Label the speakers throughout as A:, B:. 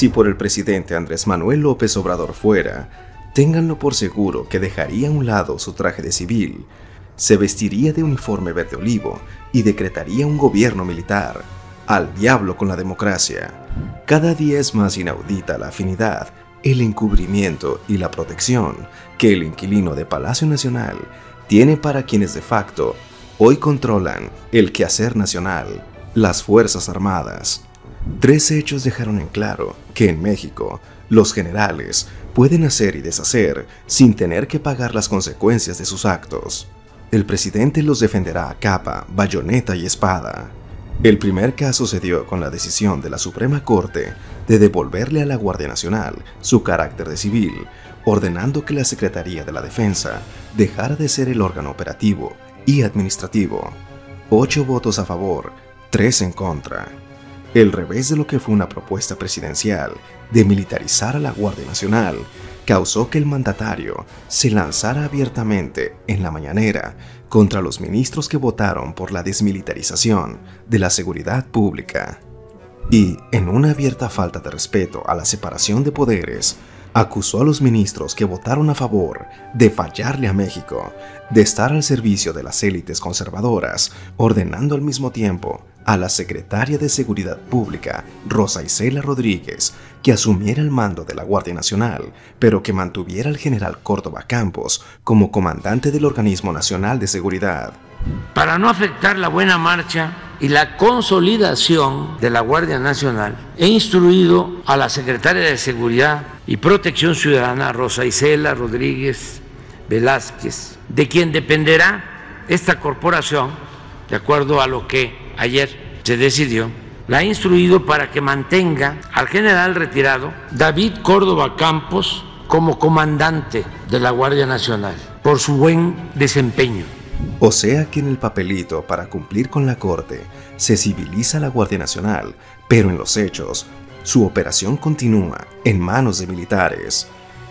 A: Si por el presidente Andrés Manuel López Obrador fuera, ténganlo por seguro que dejaría a un lado su traje de civil, se vestiría de uniforme verde olivo y decretaría un gobierno militar. Al diablo con la democracia. Cada día es más inaudita la afinidad, el encubrimiento y la protección que el inquilino de Palacio Nacional tiene para quienes de facto hoy controlan el quehacer nacional, las Fuerzas Armadas. Tres hechos dejaron en claro que en México los generales pueden hacer y deshacer sin tener que pagar las consecuencias de sus actos. El presidente los defenderá a capa, bayoneta y espada. El primer caso se dio con la decisión de la Suprema Corte de devolverle a la Guardia Nacional su carácter de civil, ordenando que la Secretaría de la Defensa dejara de ser el órgano operativo y administrativo. Ocho votos a favor, tres en contra. El revés de lo que fue una propuesta presidencial de militarizar a la Guardia Nacional causó que el mandatario se lanzara abiertamente en la mañanera contra los ministros que votaron por la desmilitarización de la seguridad pública. Y, en una abierta falta de respeto a la separación de poderes, acusó a los ministros que votaron a favor de fallarle a México, de estar al servicio de las élites conservadoras, ordenando al mismo tiempo a la secretaria de Seguridad Pública, Rosa Isela Rodríguez, que asumiera el mando de la Guardia Nacional, pero que mantuviera al general Córdoba Campos como comandante del Organismo Nacional de Seguridad.
B: Para no afectar la buena marcha y la consolidación de la Guardia Nacional, he instruido a la secretaria de Seguridad y Protección Ciudadana, Rosa Isela Rodríguez Velázquez, de quien dependerá esta corporación, de acuerdo a lo que ayer se decidió, la ha instruido para que mantenga al general retirado David Córdoba Campos como comandante de la Guardia Nacional por su buen desempeño.
A: O sea que en el papelito para cumplir con la corte se civiliza la Guardia Nacional, pero en los hechos su operación continúa en manos de militares.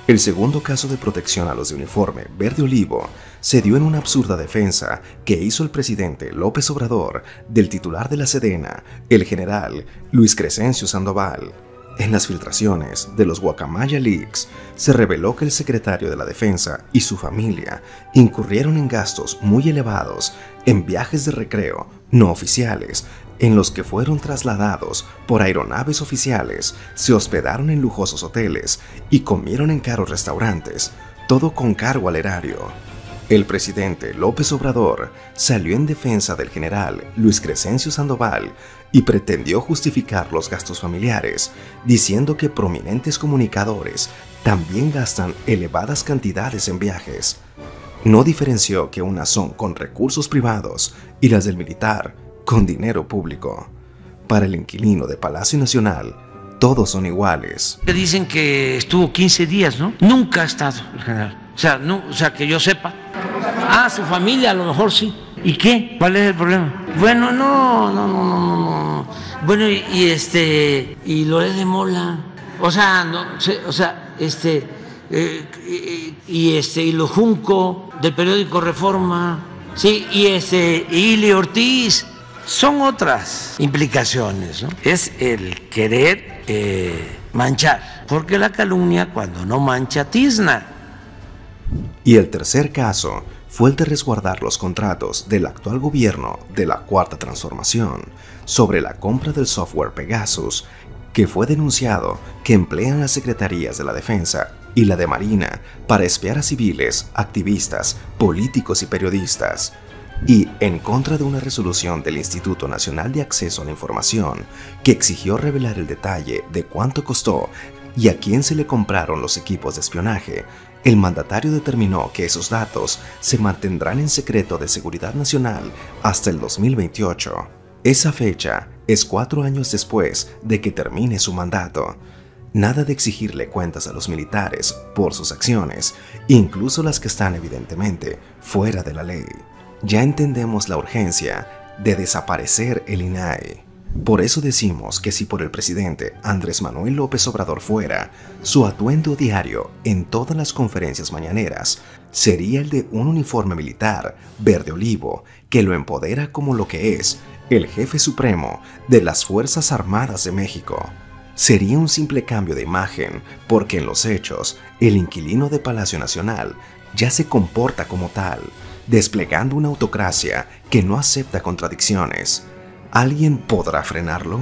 A: El segundo caso de protección a los de uniforme verde olivo se dio en una absurda defensa que hizo el presidente López Obrador del titular de la Sedena, el general Luis Crescencio Sandoval. En las filtraciones de los Guacamaya Leaks se reveló que el secretario de la Defensa y su familia incurrieron en gastos muy elevados en viajes de recreo no oficiales en los que fueron trasladados por aeronaves oficiales, se hospedaron en lujosos hoteles y comieron en caros restaurantes, todo con cargo al erario. El presidente López Obrador salió en defensa del general Luis Crescencio Sandoval y pretendió justificar los gastos familiares, diciendo que prominentes comunicadores también gastan elevadas cantidades en viajes. No diferenció que unas son con recursos privados y las del militar con dinero público. Para el inquilino de Palacio Nacional, todos son iguales.
B: Dicen que estuvo 15 días, ¿no? Nunca ha estado el general. O sea, o sea, que yo sepa. Ah, su familia a lo mejor sí. ¿Y qué? ¿Cuál es el problema? Bueno, no, no, no, no, no. Bueno, y, este, y Loret de Mola. O sea, no, o sea, este, eh, y, este, y lo Junco del periódico Reforma. Sí, y este, y Ili Ortiz son otras implicaciones, ¿no? Es el querer eh, manchar, porque la calumnia cuando no mancha tizna.
A: Y el tercer caso fue el de resguardar los contratos del actual gobierno de la Cuarta Transformación sobre la compra del software Pegasus, que fue denunciado que emplean las secretarías de la Defensa y la de Marina para espiar a civiles, activistas, políticos y periodistas y en contra de una resolución del Instituto Nacional de Acceso a la Información que exigió revelar el detalle de cuánto costó y a quién se le compraron los equipos de espionaje, el mandatario determinó que esos datos se mantendrán en secreto de seguridad nacional hasta el 2028. Esa fecha es cuatro años después de que termine su mandato. Nada de exigirle cuentas a los militares por sus acciones, incluso las que están evidentemente fuera de la ley ya entendemos la urgencia de desaparecer el INAE. Por eso decimos que si por el presidente Andrés Manuel López Obrador fuera, su atuendo diario en todas las conferencias mañaneras sería el de un uniforme militar verde olivo que lo empodera como lo que es el jefe supremo de las Fuerzas Armadas de México. sería un simple cambio de imagen, porque en los hechos, el inquilino de Palacio Nacional ya se comporta como tal, desplegando una autocracia que no acepta contradicciones. ¿Alguien podrá frenarlo?